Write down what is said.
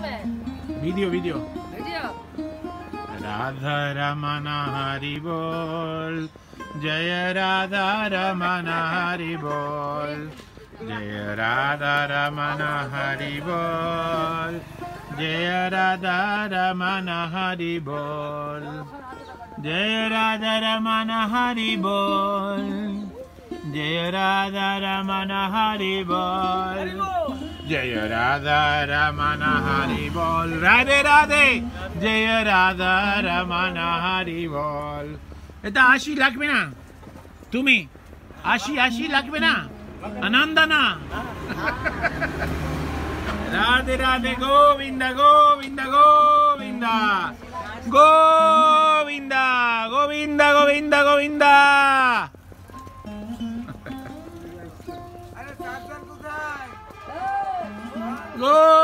Video video video Radha Raman Hari बोल जय राधा रमन हरि बोल जय राधा रमन हरि बोल जय राधा रमन हरि बोल जय राधा रमन हरि बोल जय राधा रमन हरि बोल Jay Radha Ramana Hari Bol. Radhe Radhe. Jay Radha Ramana Hari Bol. Eta Ashi lagbe na tumi. Ashi Ashi lagbe na Ananda na Radhe. Radhe Govinda Govinda. Govinda Govinda Govinda, Govinda. Lord.